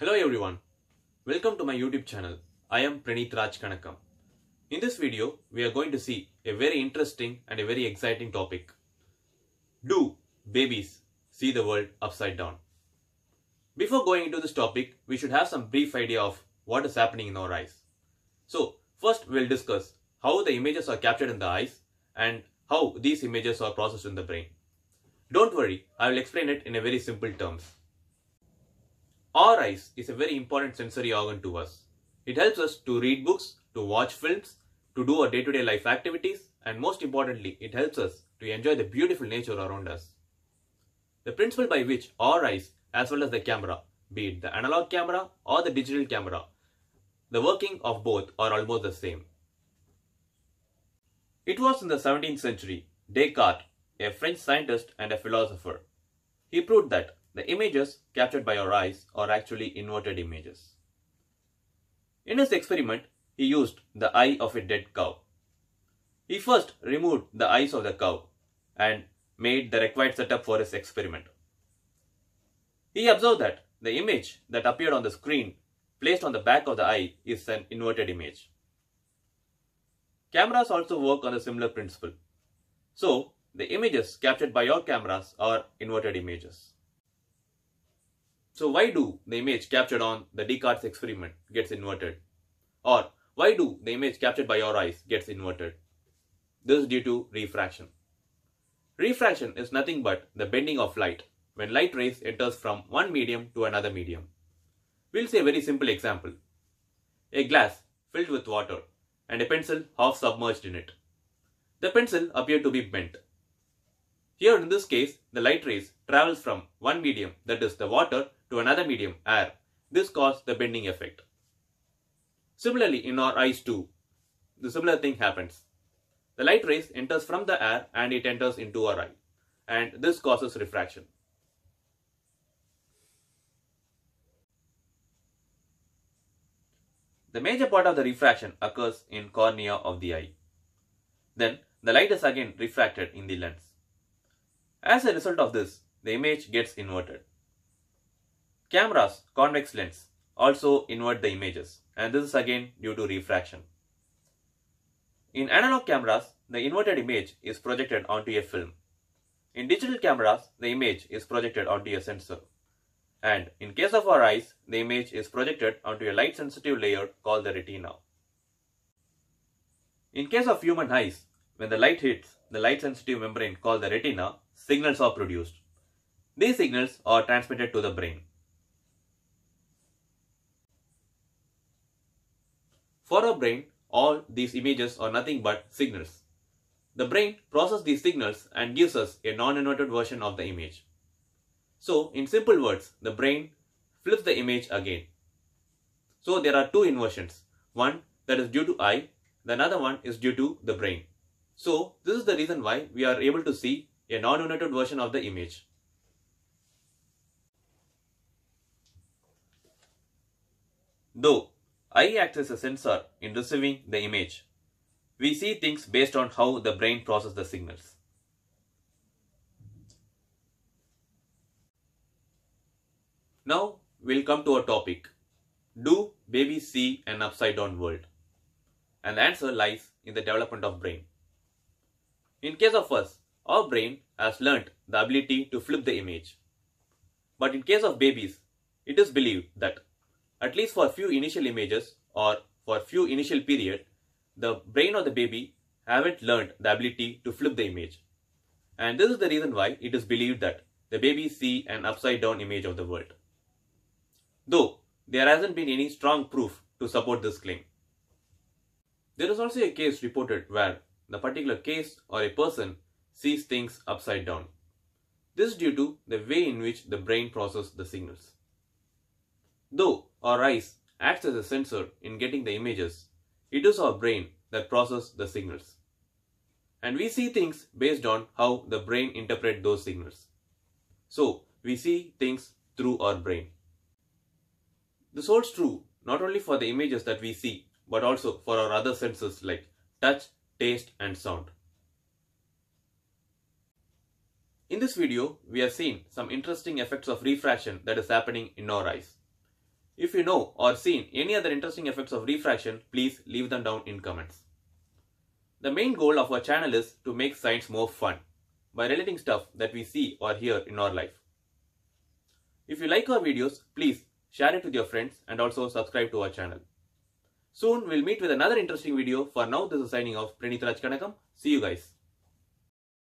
Hello everyone, welcome to my YouTube channel. I am Praneeth Raj Kanakam. In this video, we are going to see a very interesting and a very exciting topic. Do babies see the world upside down? Before going into this topic, we should have some brief idea of what is happening in our eyes. So, first we'll discuss how the images are captured in the eyes and how these images are processed in the brain. Don't worry, I will explain it in a very simple terms. Our eyes is a very important sensory organ to us. It helps us to read books, to watch films, to do our day-to-day life activities, and most importantly, it helps us to enjoy the beautiful nature around us. The principle by which our eyes, as well as the camera, be it the analog camera or the digital camera, the working of both are almost the same. It was in the 17th century, Descartes, a French scientist and a philosopher, he proved that the images captured by our eyes are actually inverted images. In his experiment, he used the eye of a dead cow. He first removed the eyes of the cow and made the required setup for his experiment. He observed that the image that appeared on the screen placed on the back of the eye is an inverted image. Cameras also work on a similar principle. So, the images captured by your cameras are inverted images. So why do the image captured on the Descartes experiment gets inverted? Or why do the image captured by your eyes gets inverted? This is due to refraction. Refraction is nothing but the bending of light when light rays enters from one medium to another medium. We'll say a very simple example. A glass filled with water and a pencil half submerged in it. The pencil appeared to be bent. Here in this case, the light rays travels from one medium that is the water to another medium, air. This causes the bending effect. Similarly, in our eyes too, the similar thing happens. The light rays enters from the air and it enters into our eye and this causes refraction. The major part of the refraction occurs in cornea of the eye. Then the light is again refracted in the lens. As a result of this, the image gets inverted. Cameras, convex lens, also invert the images and this is again due to refraction. In analog cameras, the inverted image is projected onto a film. In digital cameras, the image is projected onto a sensor. And in case of our eyes, the image is projected onto a light sensitive layer called the retina. In case of human eyes, when the light hits the light sensitive membrane called the retina, signals are produced. These signals are transmitted to the brain. For our brain, all these images are nothing but signals. The brain processes these signals and gives us a non-inverted version of the image. So, in simple words, the brain flips the image again. So, there are two inversions. One that is due to eye, the another one is due to the brain. So, this is the reason why we are able to see a non-inverted version of the image. Though eye acts as a sensor in receiving the image, we see things based on how the brain processes the signals. Now we'll come to our topic. Do babies see an upside down world? And the answer lies in the development of brain. In case of us, our brain has learnt the ability to flip the image. But in case of babies, it is believed that at least for few initial images or for few initial period, the brain of the baby haven't learned the ability to flip the image. And this is the reason why it is believed that the baby see an upside down image of the world. Though there hasn't been any strong proof to support this claim. There is also a case reported where the particular case or a person sees things upside down. This is due to the way in which the brain processes the signals. Though our eyes acts as a sensor in getting the images, it is our brain that processes the signals. And we see things based on how the brain interprets those signals. So, we see things through our brain. This holds true not only for the images that we see, but also for our other senses like touch, taste and sound. In this video, we have seen some interesting effects of refraction that is happening in our eyes. If you know or seen any other interesting effects of refraction, please leave them down in comments. The main goal of our channel is to make science more fun by relating stuff that we see or hear in our life. If you like our videos, please share it with your friends and also subscribe to our channel. Soon we'll meet with another interesting video. For now, this is signing off. Praneeth Rajkanakam. See you guys.